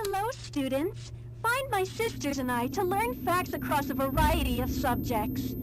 Hello, students. Find my sisters and I to learn facts across a variety of subjects.